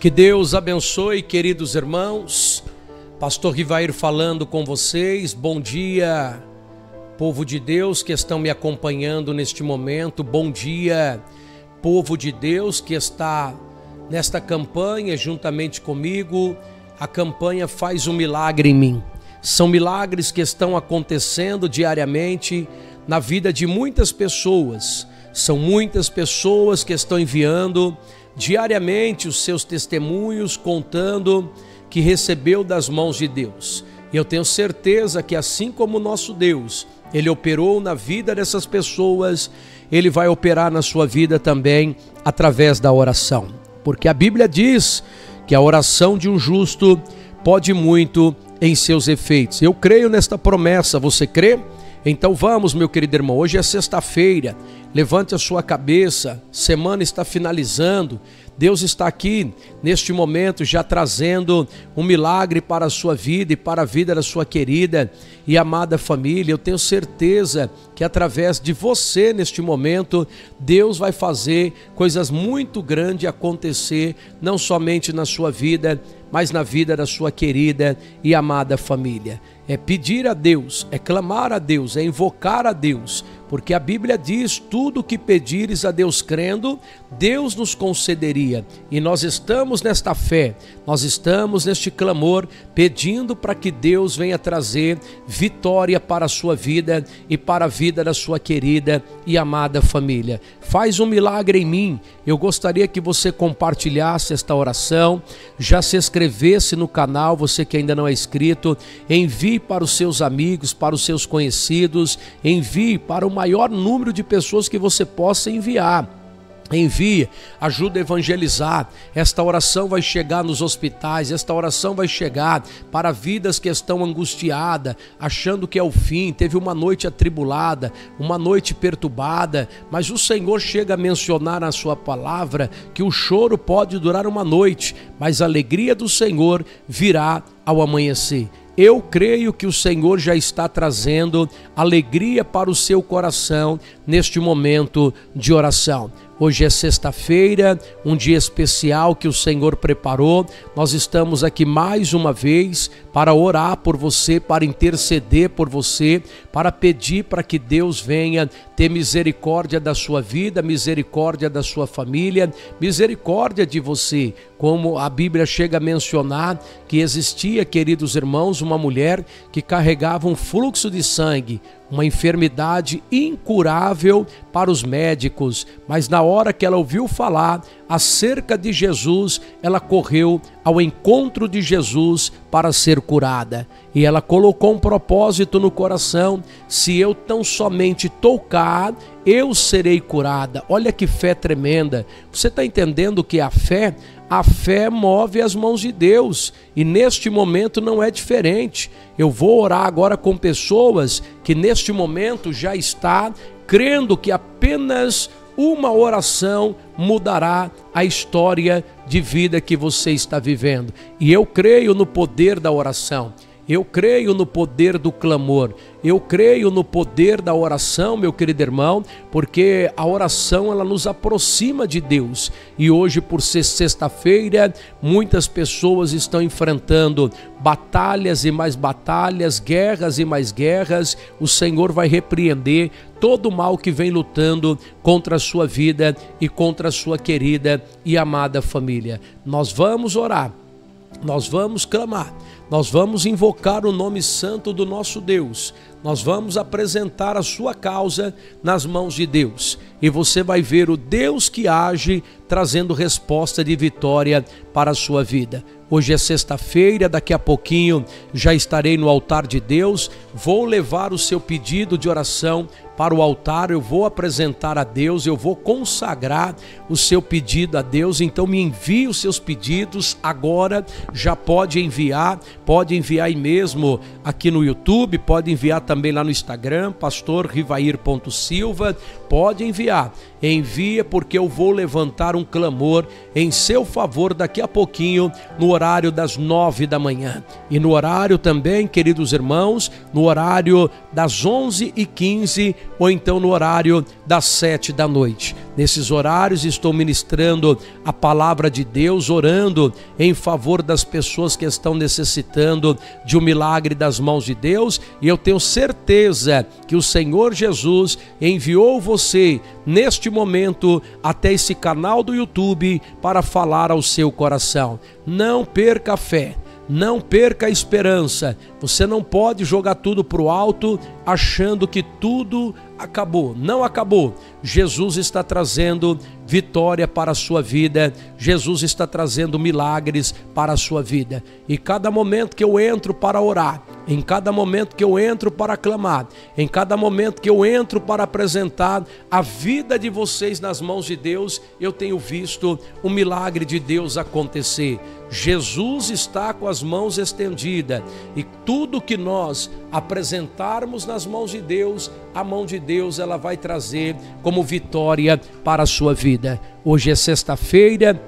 Que Deus abençoe, queridos irmãos. Pastor Rivair falando com vocês. Bom dia, povo de Deus que estão me acompanhando neste momento. Bom dia, povo de Deus que está nesta campanha juntamente comigo. A campanha faz um milagre em mim. São milagres que estão acontecendo diariamente na vida de muitas pessoas. São muitas pessoas que estão enviando diariamente os seus testemunhos contando que recebeu das mãos de Deus. E eu tenho certeza que assim como o nosso Deus, ele operou na vida dessas pessoas, ele vai operar na sua vida também através da oração. Porque a Bíblia diz que a oração de um justo pode muito em seus efeitos. Eu creio nesta promessa, você crê? Então vamos, meu querido irmão, hoje é sexta-feira, levante a sua cabeça, semana está finalizando, Deus está aqui neste momento já trazendo um milagre para a sua vida e para a vida da sua querida e amada família. Eu tenho certeza que através de você neste momento, Deus vai fazer coisas muito grandes acontecer, não somente na sua vida, mas na vida da sua querida e amada família. É pedir a Deus, é clamar a Deus, é invocar a Deus porque a Bíblia diz: tudo o que pedires a Deus crendo, Deus nos concederia. E nós estamos nesta fé, nós estamos neste clamor, pedindo para que Deus venha trazer vitória para a sua vida e para a vida da sua querida e amada família. Faz um milagre em mim. Eu gostaria que você compartilhasse esta oração, já se inscrevesse no canal, você que ainda não é inscrito, envie para os seus amigos, para os seus conhecidos, envie para uma maior número de pessoas que você possa enviar. Envie, ajuda a evangelizar. Esta oração vai chegar nos hospitais, esta oração vai chegar para vidas que estão angustiadas, achando que é o fim. Teve uma noite atribulada, uma noite perturbada, mas o Senhor chega a mencionar na Sua palavra que o choro pode durar uma noite, mas a alegria do Senhor virá ao amanhecer. Eu creio que o Senhor já está trazendo alegria para o seu coração neste momento de oração. Hoje é sexta-feira, um dia especial que o Senhor preparou. Nós estamos aqui mais uma vez para orar por você, para interceder por você, para pedir para que Deus venha ter misericórdia da sua vida, misericórdia da sua família, misericórdia de você. Como a Bíblia chega a mencionar que existia, queridos irmãos, uma mulher que carregava um fluxo de sangue, uma enfermidade incurável para os médicos, mas na hora que ela ouviu falar acerca de Jesus, ela correu ao encontro de Jesus para ser curada. E ela colocou um propósito no coração: se eu tão somente tocar, eu serei curada. Olha que fé tremenda. Você está entendendo que a fé a fé move as mãos de Deus e neste momento não é diferente. Eu vou orar agora com pessoas que neste momento já está crendo que apenas uma oração mudará a história de vida que você está vivendo. E eu creio no poder da oração. Eu creio no poder do clamor. Eu creio no poder da oração, meu querido irmão, porque a oração ela nos aproxima de Deus. E hoje, por ser sexta-feira, muitas pessoas estão enfrentando batalhas e mais batalhas, guerras e mais guerras. O Senhor vai repreender todo o mal que vem lutando contra a sua vida e contra a sua querida e amada família. Nós vamos orar, nós vamos clamar nós vamos invocar o nome santo do nosso Deus, nós vamos apresentar a sua causa nas mãos de Deus e você vai ver o Deus que age trazendo resposta de vitória para a sua vida. Hoje é sexta-feira, daqui a pouquinho já estarei no altar de Deus. Vou levar o seu pedido de oração para o altar, eu vou apresentar a Deus, eu vou consagrar o seu pedido a Deus. Então me envie os seus pedidos agora, já pode enviar, pode enviar aí mesmo aqui no YouTube, pode enviar também lá no Instagram, pastorrivair.silva, pode enviar. Envia porque eu vou levantar um clamor em seu favor daqui a pouquinho, no horário das nove da manhã. E no horário também, queridos irmãos, no horário das onze e quinze, ou então no horário das sete da noite. Nesses horários estou ministrando a palavra de Deus, orando em favor das pessoas que estão necessitando de um milagre das mãos de Deus, e eu tenho certeza que o Senhor Jesus enviou você neste momento até esse canal do YouTube para falar ao seu coração. Não perca a fé. Não perca a esperança. Você não pode jogar tudo para o alto achando que tudo acabou. Não acabou. Jesus está trazendo vitória para a sua vida. Jesus está trazendo milagres para a sua vida. E cada momento que eu entro para orar, em cada momento que eu entro para clamar, em cada momento que eu entro para apresentar a vida de vocês nas mãos de Deus, eu tenho visto o milagre de Deus acontecer. Jesus está com as mãos estendidas e tudo que nós apresentarmos nas mãos de Deus, a mão de Deus ela vai trazer como vitória para a sua vida. Hoje é sexta-feira,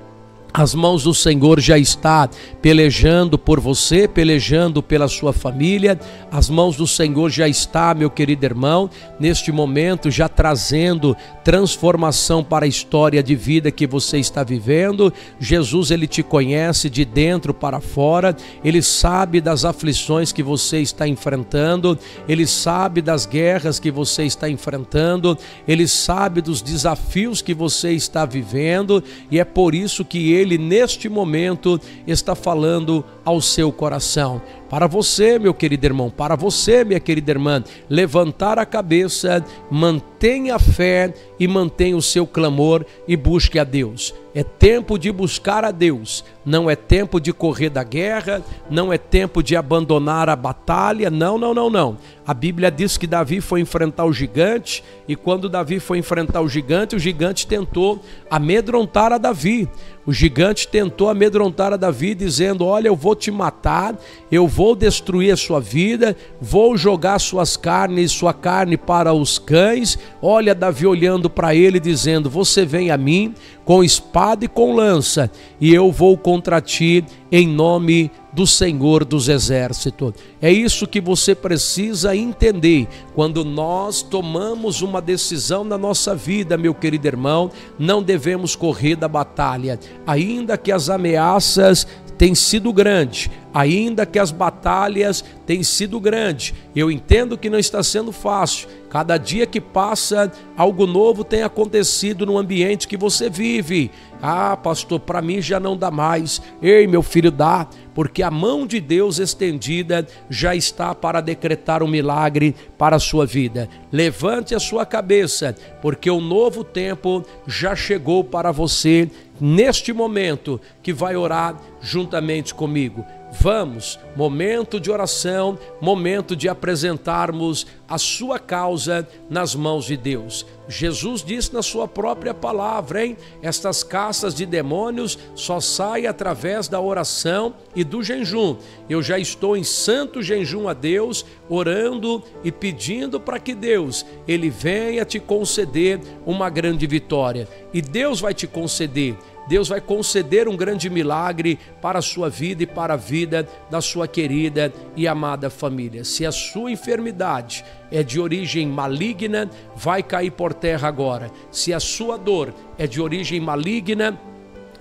as mãos do Senhor já está pelejando por você, pelejando pela sua família. As mãos do Senhor já está, meu querido irmão, neste momento já trazendo transformação para a história de vida que você está vivendo. Jesus ele te conhece de dentro para fora. Ele sabe das aflições que você está enfrentando, ele sabe das guerras que você está enfrentando, ele sabe dos desafios que você está vivendo e é por isso que ele ele neste momento está falando ao seu coração. Para você, meu querido irmão, para você, minha querida irmã, levantar a cabeça, mantenha a fé e mantenha o seu clamor e busque a Deus. É tempo de buscar a Deus, não é tempo de correr da guerra, não é tempo de abandonar a batalha, não, não, não, não. A Bíblia diz que Davi foi enfrentar o gigante e quando Davi foi enfrentar o gigante, o gigante tentou amedrontar a Davi. O gigante tentou amedrontar a Davi dizendo: "Olha, eu vou te matar, eu vou destruir a sua vida, vou jogar suas carnes, sua carne para os cães". Olha Davi olhando para ele dizendo: "Você vem a mim com espada e com lança, e eu vou contra ti em nome do Senhor dos Exércitos. É isso que você precisa entender. Quando nós tomamos uma decisão na nossa vida, meu querido irmão, não devemos correr da batalha, ainda que as ameaças tem sido grande, ainda que as batalhas têm sido grandes. Eu entendo que não está sendo fácil. Cada dia que passa, algo novo tem acontecido no ambiente que você vive. Ah, pastor, para mim já não dá mais. Ei, meu filho, dá, porque a mão de Deus estendida já está para decretar um milagre para a sua vida. Levante a sua cabeça, porque o novo tempo já chegou para você neste momento que vai orar juntamente comigo. Vamos, momento de oração, momento de apresentarmos a sua causa nas mãos de Deus. Jesus disse na sua própria palavra, hein? Estas caças de demônios só saem através da oração e do jejum. Eu já estou em santo jejum a Deus, orando e pedindo para que Deus ele venha te conceder uma grande vitória. E Deus vai te conceder Deus vai conceder um grande milagre para a sua vida e para a vida da sua querida e amada família. Se a sua enfermidade é de origem maligna, vai cair por terra agora. Se a sua dor é de origem maligna,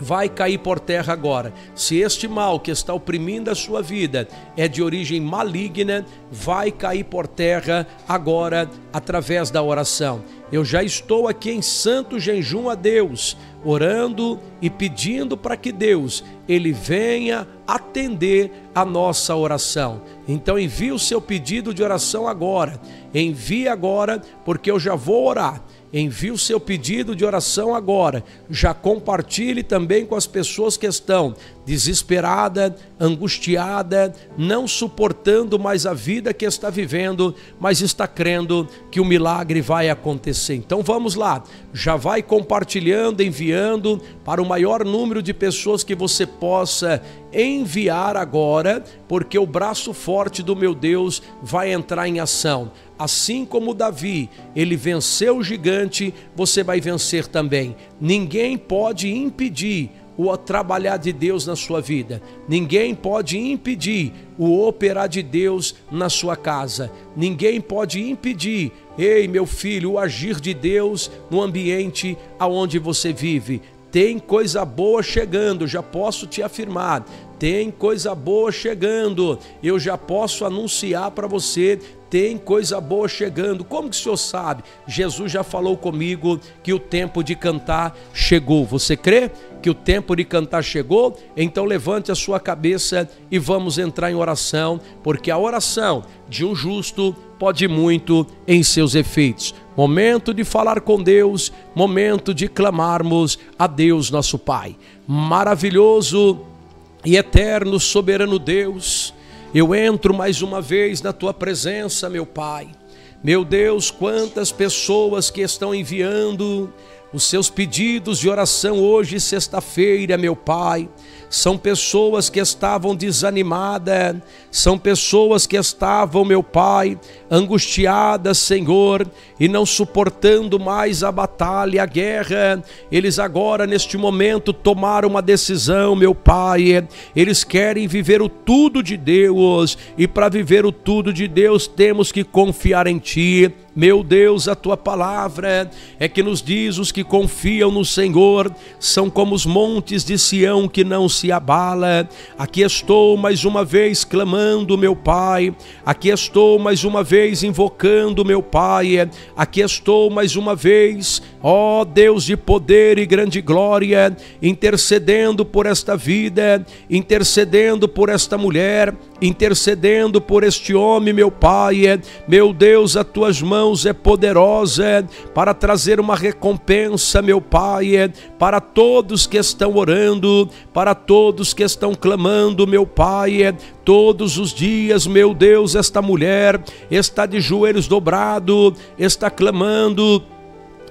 vai cair por terra agora. Se este mal que está oprimindo a sua vida é de origem maligna, vai cair por terra agora através da oração. Eu já estou aqui em santo jejum a Deus, orando e pedindo para que Deus ele venha atender a nossa oração. Então envie o seu pedido de oração agora. Envie agora, porque eu já vou orar envie o seu pedido de oração agora. Já compartilhe também com as pessoas que estão desesperada, angustiada, não suportando mais a vida que está vivendo, mas está crendo que o milagre vai acontecer. Então vamos lá, já vai compartilhando, enviando para o maior número de pessoas que você possa enviar agora, porque o braço forte do meu Deus vai entrar em ação. Assim como Davi, ele venceu o gigante, você vai vencer também. Ninguém pode impedir o trabalhar de Deus na sua vida. Ninguém pode impedir o operar de Deus na sua casa. Ninguém pode impedir, ei, meu filho, o agir de Deus no ambiente aonde você vive. Tem coisa boa chegando, já posso te afirmar. Tem coisa boa chegando. Eu já posso anunciar para você tem coisa boa chegando. Como que o senhor sabe? Jesus já falou comigo que o tempo de cantar chegou. Você crê que o tempo de cantar chegou? Então levante a sua cabeça e vamos entrar em oração, porque a oração de um justo pode muito em seus efeitos. Momento de falar com Deus, momento de clamarmos a Deus, nosso Pai. Maravilhoso e eterno, soberano Deus eu entro mais uma vez na tua presença, meu Pai. Meu Deus, quantas pessoas que estão enviando os seus pedidos de oração hoje, sexta-feira, meu Pai são pessoas que estavam desanimadas, são pessoas que estavam, meu Pai, angustiadas, Senhor, e não suportando mais a batalha, a guerra. Eles agora, neste momento, tomaram uma decisão, meu Pai. Eles querem viver o tudo de Deus, e para viver o tudo de Deus, temos que confiar em Ti. Meu Deus, a tua palavra é que nos diz: os que confiam no Senhor são como os montes de Sião que não se abala. Aqui estou mais uma vez clamando, meu Pai. Aqui estou mais uma vez invocando, meu Pai. Aqui estou mais uma vez, ó Deus de poder e grande glória, intercedendo por esta vida, intercedendo por esta mulher, intercedendo por este homem, meu Pai. Meu Deus, as tuas mãos é poderosa para trazer uma recompensa, meu Pai, para todos que estão orando, para todos que estão clamando, meu Pai. Todos os dias, meu Deus, esta mulher está de joelhos dobrados, está clamando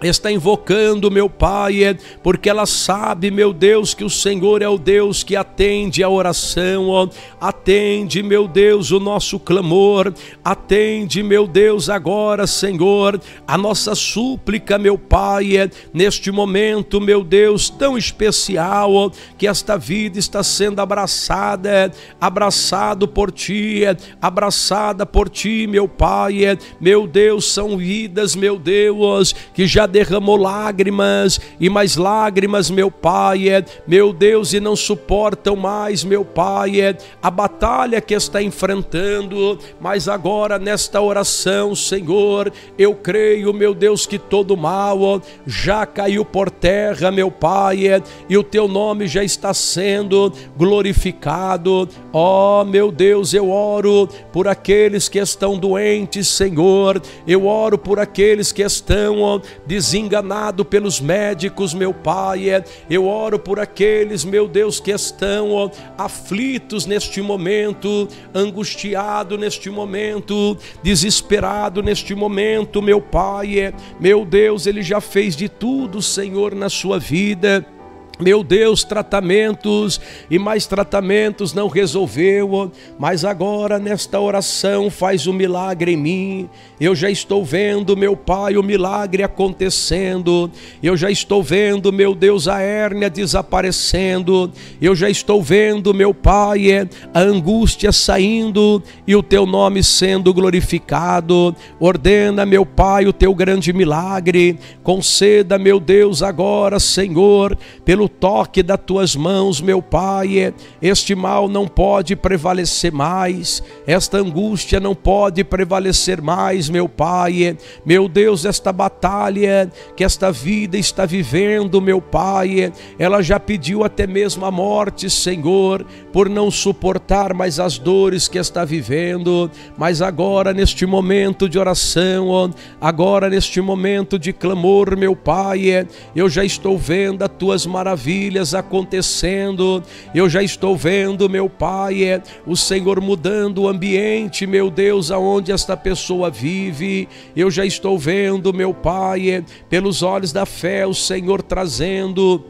está invocando meu Pai, é porque ela sabe, meu Deus, que o Senhor é o Deus que atende a oração, ó. atende, meu Deus, o nosso clamor, atende, meu Deus, agora, Senhor, a nossa súplica, meu Pai, é neste momento, meu Deus, tão especial, ó, que esta vida está sendo abraçada, abraçado por Ti, é abraçada por Ti, meu Pai, é meu Deus, são vidas, meu Deus, que já derramou lágrimas e mais lágrimas, meu Pai, é, meu Deus, e não suportam mais, meu Pai, é, a batalha que está enfrentando, mas agora nesta oração, Senhor, eu creio, meu Deus, que todo mal já caiu por terra, meu Pai, é, e o teu nome já está sendo glorificado. Ó, oh, meu Deus, eu oro por aqueles que estão doentes, Senhor, eu oro por aqueles que estão desenganado pelos médicos, meu Pai. É, eu oro por aqueles, meu Deus, que estão aflitos neste momento, angustiado neste momento, desesperado neste momento, meu Pai. É, meu Deus, Ele já fez de tudo, Senhor, na sua vida meu Deus, tratamentos e mais tratamentos não resolveu, mas agora nesta oração faz o um milagre em mim. Eu já estou vendo, meu Pai, o milagre acontecendo. Eu já estou vendo, meu Deus, a hérnia desaparecendo. Eu já estou vendo, meu Pai, a angústia saindo e o teu nome sendo glorificado. Ordena, meu Pai, o teu grande milagre. Conceda, meu Deus, agora, Senhor, pelo toque das tuas mãos, meu Pai. Este mal não pode prevalecer mais, esta angústia não pode prevalecer mais, meu Pai. Meu Deus, esta batalha que esta vida está vivendo, meu Pai, ela já pediu até mesmo a morte, Senhor, por não suportar mais as dores que está vivendo, mas agora neste momento de oração, agora neste momento de clamor, meu Pai, eu já estou vendo as tuas maravilhas maravilhas acontecendo. Eu já estou vendo, meu Pai, é o Senhor mudando o ambiente, meu Deus, aonde esta pessoa vive. Eu já estou vendo, meu Pai, é, pelos olhos da fé, o Senhor trazendo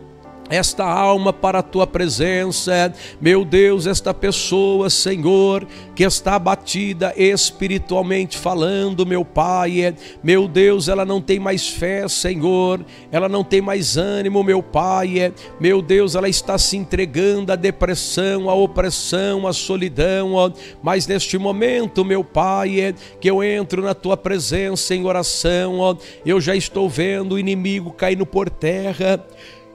esta alma para a tua presença, meu Deus, esta pessoa, Senhor, que está abatida espiritualmente falando, meu Pai, meu Deus, ela não tem mais fé, Senhor, ela não tem mais ânimo, meu Pai, meu Deus, ela está se entregando à depressão, à opressão, à solidão, mas neste momento, meu Pai, que eu entro na tua presença em oração, eu já estou vendo o inimigo caindo por terra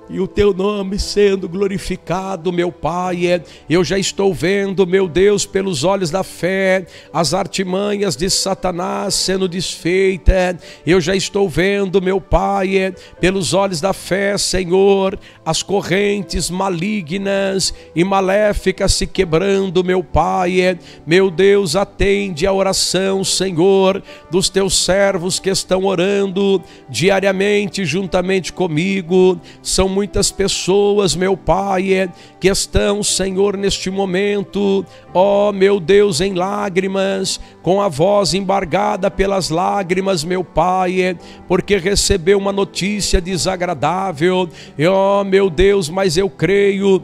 e o teu nome sendo glorificado, meu Pai. É, eu já estou vendo, meu Deus, pelos olhos da fé, as artimanhas de Satanás sendo desfeitas. Eu já estou vendo, meu Pai, é, pelos olhos da fé, Senhor, as correntes malignas e maléficas se quebrando, meu Pai. É, meu Deus, atende a oração, Senhor, dos teus servos que estão orando diariamente juntamente comigo. São muitas pessoas, meu Pai, é, que estão, Senhor, neste momento, ó meu Deus, em lágrimas, com a voz embargada pelas lágrimas, meu Pai, é, porque recebeu uma notícia desagradável, ó meu Deus, mas eu creio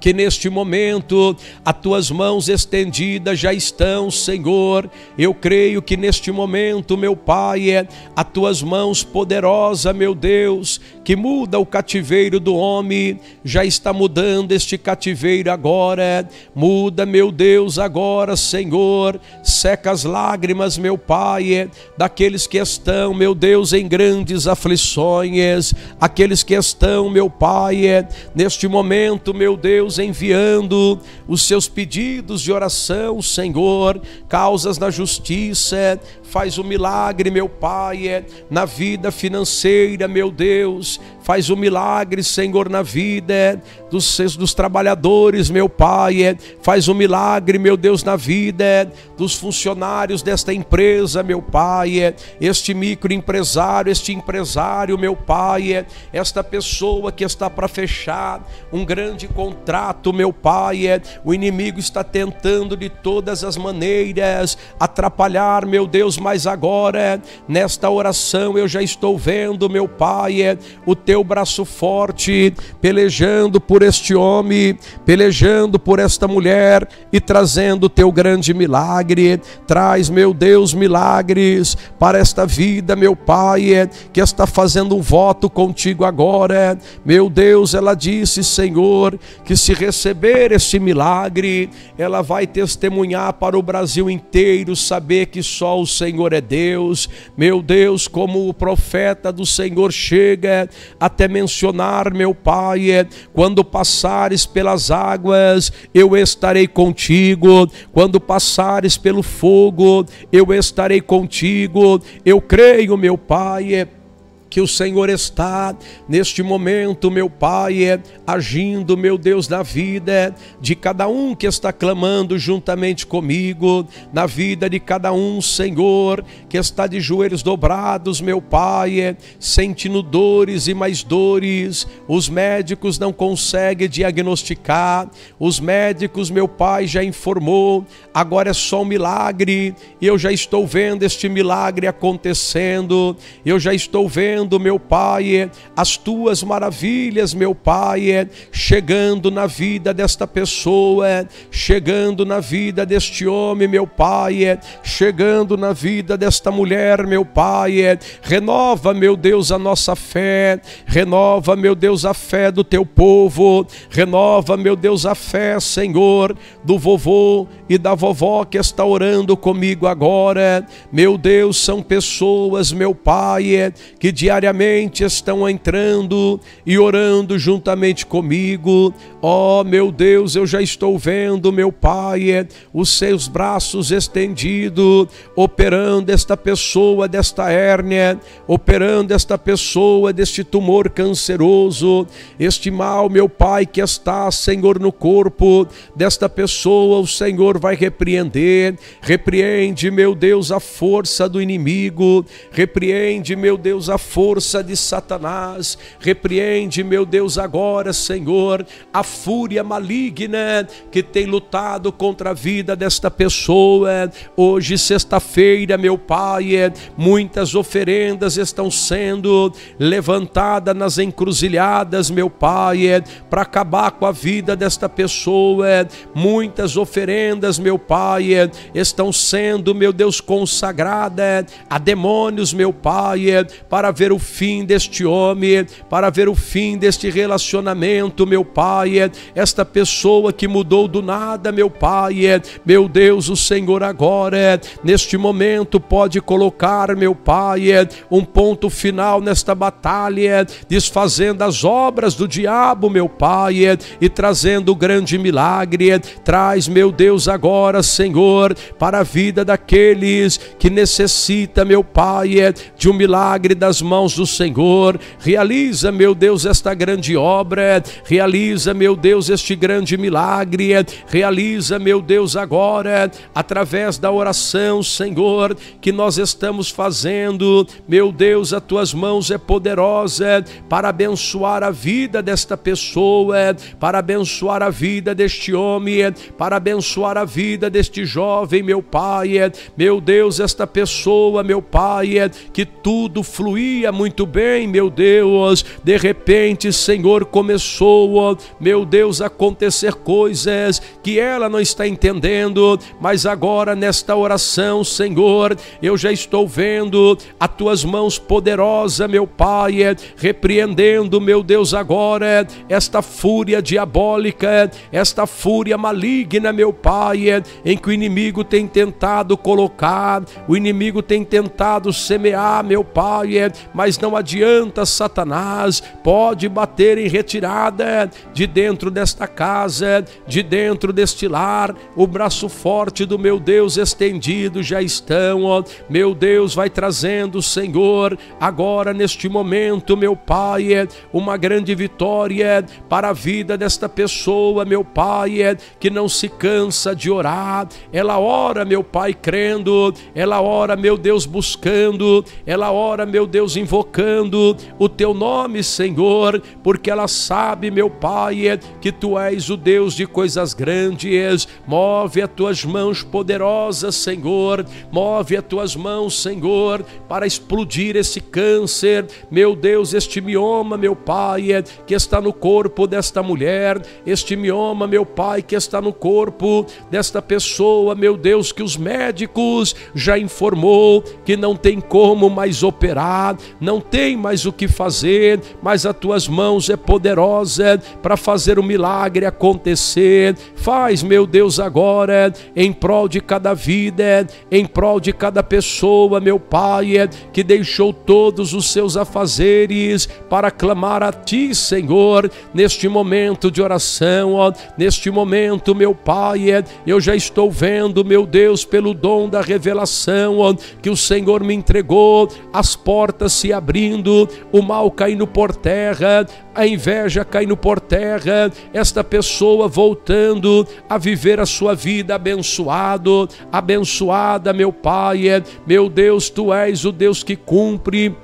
que neste momento as tuas mãos estendidas já estão, Senhor. Eu creio que neste momento, meu Pai, é as tuas mãos poderosas, meu Deus, que muda o cativeiro do homem, já está mudando este cativeiro agora. Muda, meu Deus, agora, Senhor. Seca as lágrimas, meu Pai, é daqueles que estão, meu Deus, em grandes aflições, aqueles que estão, meu Pai, é neste momento, meu Deus, Deus enviando os seus pedidos de oração, Senhor, causas na justiça, faz o um milagre, meu Pai, é, na vida financeira, meu Deus, faz o um milagre, Senhor, na vida é, dos, dos trabalhadores, meu Pai, é, faz o um milagre, meu Deus, na vida dos funcionários desta empresa, meu Pai, este microempresário, este empresário, meu Pai, esta pessoa que está para fechar um grande contrato, meu Pai, o inimigo está tentando de todas as maneiras atrapalhar, meu Deus, mas agora, nesta oração, eu já estou vendo, meu Pai, é, o teu braço forte pelejando por este homem, pelejando por esta mulher e trazendo o teu grande milagre. Traz, meu Deus, milagres para esta vida, meu Pai, é, que está fazendo um voto contigo agora. Meu Deus, ela disse, Senhor, que se receber este milagre, ela vai testemunhar para o Brasil inteiro, saber que só o Senhor Senhor é Deus. Meu Deus, como o profeta do Senhor chega até mencionar, meu Pai, é, quando passares pelas águas, eu estarei contigo. Quando passares pelo fogo, eu estarei contigo. Eu creio, meu Pai, é, que o Senhor está neste momento, meu Pai, é, agindo, meu Deus, na vida de cada um que está clamando juntamente comigo, na vida de cada um, Senhor, que está de joelhos dobrados, meu Pai, é, sentindo dores e mais dores. Os médicos não conseguem diagnosticar, os médicos, meu Pai, já informou, agora é só um milagre, eu já estou vendo este milagre acontecendo, eu já estou vendo meu Pai, as tuas maravilhas, meu Pai, chegando na vida desta pessoa, chegando na vida deste homem, meu Pai, chegando na vida desta mulher, meu Pai. Renova, meu Deus, a nossa fé, renova, meu Deus, a fé do teu povo, renova, meu Deus, a fé, Senhor, do vovô e da vovó que está orando comigo agora. Meu Deus, são pessoas, meu Pai, que diariamente diariamente estão entrando e orando juntamente comigo. Ó oh, meu Deus, eu já estou vendo, meu Pai, os seus braços estendidos, operando esta pessoa desta hérnia, operando esta pessoa deste tumor canceroso, este mal, meu Pai, que está, Senhor, no corpo desta pessoa, o Senhor vai repreender. Repreende, meu Deus, a força do inimigo, repreende, meu Deus, a força força de Satanás. Repreende, meu Deus, agora, Senhor, a fúria maligna que tem lutado contra a vida desta pessoa. Hoje, sexta-feira, meu Pai, muitas oferendas estão sendo levantadas nas encruzilhadas, meu Pai, para acabar com a vida desta pessoa. Muitas oferendas, meu Pai, estão sendo, meu Deus, consagradas a demônios, meu Pai, para ver o fim deste homem, para ver o fim deste relacionamento, meu Pai. Esta pessoa que mudou do nada, meu Pai, meu Deus, o Senhor agora, neste momento, pode colocar, meu Pai, um ponto final nesta batalha, desfazendo as obras do diabo, meu Pai, e trazendo o grande milagre. Traz, meu Deus, agora, Senhor, para a vida daqueles que necessita, meu Pai, de um milagre das mãos do Senhor. Realiza, meu Deus, esta grande obra. Realiza, meu Deus, este grande milagre. Realiza, meu Deus, agora, através da oração, Senhor, que nós estamos fazendo. Meu Deus, as tuas mãos é poderosa para abençoar a vida desta pessoa, para abençoar a vida deste homem, para abençoar a vida deste jovem, meu Pai. Meu Deus, esta pessoa, meu Pai, que tudo fluía muito bem, meu Deus. De repente, Senhor, começou, meu Deus, a acontecer coisas que ela não está entendendo, mas agora nesta oração, Senhor, eu já estou vendo as tuas mãos poderosas, meu Pai, repreendendo, meu Deus, agora esta fúria diabólica, esta fúria maligna, meu Pai, em que o inimigo tem tentado colocar, o inimigo tem tentado semear, meu Pai, mas não adianta, Satanás, pode bater em retirada de dentro desta casa, de dentro deste lar, o braço forte do meu Deus estendido já estão, ó, meu Deus vai trazendo, Senhor, agora neste momento, meu Pai, uma grande vitória para a vida desta pessoa, meu Pai, que não se cansa de orar, ela ora, meu Pai, crendo, ela ora, meu Deus, buscando, ela ora, meu Deus, invocando o teu nome, Senhor, porque ela sabe, meu Pai, que tu és o Deus de coisas grandes. Move as tuas mãos poderosas, Senhor, move as tuas mãos, Senhor, para explodir esse câncer, meu Deus, este mioma, meu Pai, que está no corpo desta mulher, este mioma, meu Pai, que está no corpo desta pessoa, meu Deus, que os médicos já informou que não tem como mais operar, não tem mais o que fazer, mas as tuas mãos é poderosa para fazer o milagre acontecer. Faz, meu Deus, agora em prol de cada vida, em prol de cada pessoa, meu Pai, que deixou todos os seus afazeres para clamar a ti, Senhor, neste momento de oração, ó, neste momento, meu Pai, eu já estou vendo, meu Deus, pelo dom da revelação ó, que o Senhor me entregou, as portas se abrindo, o mal caindo por terra, a inveja caindo por terra, esta pessoa voltando a viver a sua vida abençoado, abençoada, meu Pai, meu Deus, tu és o Deus que cumpre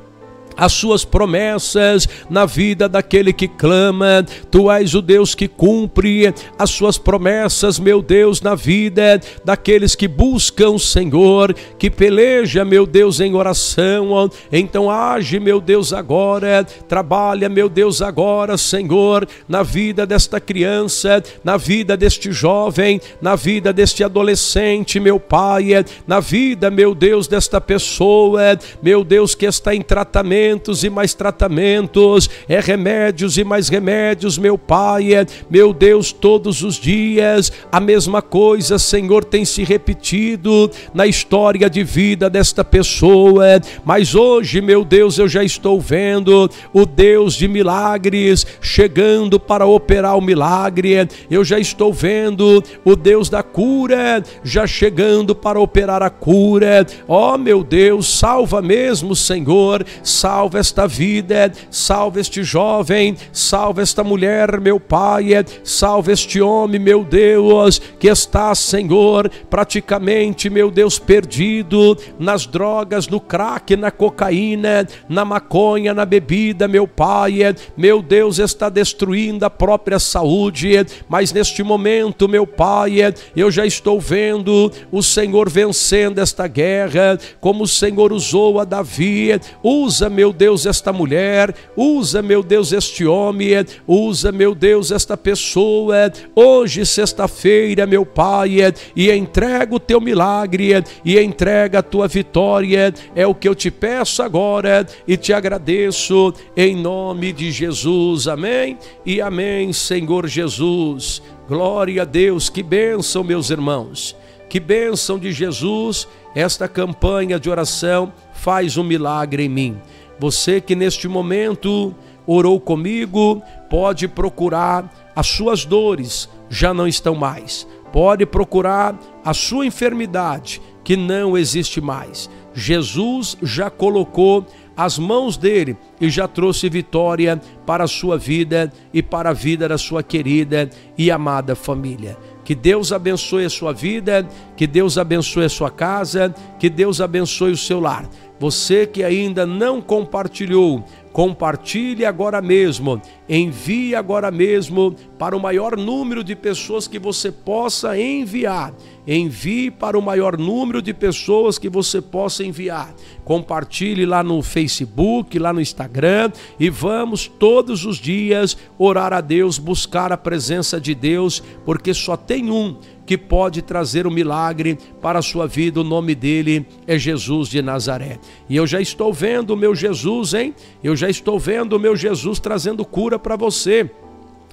as suas promessas na vida daquele que clama. Tu és o Deus que cumpre as suas promessas, meu Deus, na vida daqueles que buscam o Senhor, que peleja, meu Deus, em oração. Então age, meu Deus, agora. Trabalha, meu Deus, agora, Senhor, na vida desta criança, na vida deste jovem, na vida deste adolescente, meu Pai, na vida, meu Deus, desta pessoa, meu Deus, que está em tratamento tratamentos e mais tratamentos, é remédios e mais remédios, meu Pai, é, meu Deus, todos os dias, a mesma coisa, Senhor, tem se repetido na história de vida desta pessoa, é, mas hoje, meu Deus, eu já estou vendo o Deus de milagres chegando para operar o milagre, é, eu já estou vendo o Deus da cura já chegando para operar a cura, ó oh, meu Deus, salva mesmo, Senhor, salva salva esta vida, salva este jovem, salva esta mulher, meu Pai, salva este homem, meu Deus, que está, Senhor, praticamente, meu Deus, perdido nas drogas, no crack, na cocaína, na maconha, na bebida, meu Pai, meu Deus, está destruindo a própria saúde, mas neste momento, meu Pai, eu já estou vendo o Senhor vencendo esta guerra, como o Senhor usou a Davi, usa, meu Deus, esta mulher, usa, meu Deus, este homem, usa, meu Deus, esta pessoa, hoje, sexta-feira, meu Pai, e entrega o teu milagre, e entrega a tua vitória, é o que eu te peço agora, e te agradeço, em nome de Jesus, amém, e amém, Senhor Jesus, glória a Deus, que bênção, meus irmãos, que bênção de Jesus, esta campanha de oração faz um milagre em mim. Você que neste momento orou comigo, pode procurar as suas dores, já não estão mais. Pode procurar a sua enfermidade, que não existe mais. Jesus já colocou as mãos dele e já trouxe vitória para a sua vida e para a vida da sua querida e amada família. Que Deus abençoe a sua vida, que Deus abençoe a sua casa, que Deus abençoe o seu lar. Você que ainda não compartilhou, compartilhe agora mesmo, envie agora mesmo para o maior número de pessoas que você possa enviar. Envie para o maior número de pessoas que você possa enviar. Compartilhe lá no Facebook, lá no Instagram e vamos todos os dias orar a Deus, buscar a presença de Deus, porque só tem um que pode trazer o um milagre para a sua vida. O nome dele é Jesus de Nazaré. E eu já estou vendo o meu Jesus, hein? Eu já estou vendo o meu Jesus trazendo cura para você.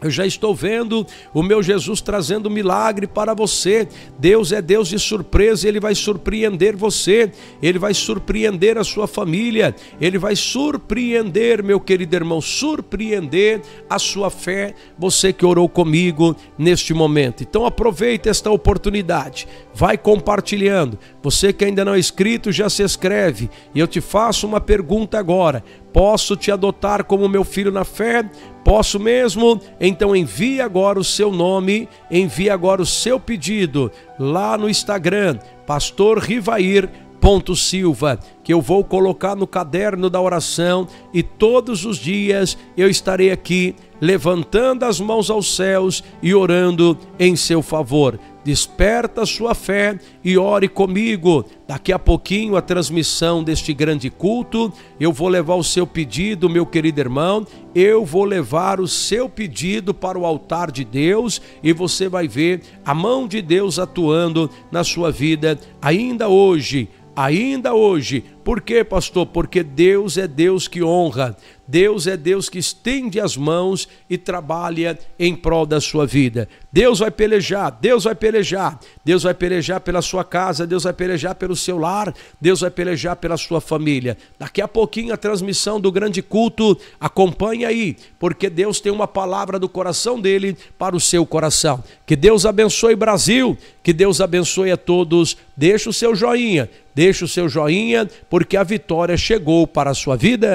Eu já estou vendo o meu Jesus trazendo milagre para você. Deus é Deus de surpresa, ele vai surpreender você, ele vai surpreender a sua família, ele vai surpreender, meu querido irmão, surpreender a sua fé, você que orou comigo neste momento. Então aproveite esta oportunidade, vai compartilhando. Você que ainda não é inscrito, já se inscreve. E eu te faço uma pergunta agora: Posso te adotar como meu filho na fé? Posso mesmo? Então envie agora o seu nome, envie agora o seu pedido lá no Instagram, Pastor Rivair ponto Silva, que eu vou colocar no caderno da oração e todos os dias eu estarei aqui levantando as mãos aos céus e orando em seu favor desperta sua fé e ore comigo. Daqui a pouquinho a transmissão deste grande culto, eu vou levar o seu pedido, meu querido irmão, eu vou levar o seu pedido para o altar de Deus e você vai ver a mão de Deus atuando na sua vida ainda hoje ainda hoje. Por quê, pastor? Porque Deus é Deus que honra. Deus é Deus que estende as mãos e trabalha em prol da sua vida. Deus vai pelejar, Deus vai pelejar. Deus vai pelejar pela sua casa, Deus vai pelejar pelo seu lar, Deus vai pelejar pela sua família. Daqui a pouquinho a transmissão do grande culto, acompanhe aí, porque Deus tem uma palavra do coração dele para o seu coração. Que Deus abençoe Brasil, que Deus abençoe a todos. Deixa o seu joinha, deixa o seu joinha, porque a vitória chegou para a sua vida.